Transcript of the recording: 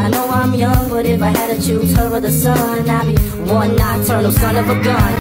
I know I'm young, but if I had to choose her or the sun, I'd be one nocturnal son of a gun.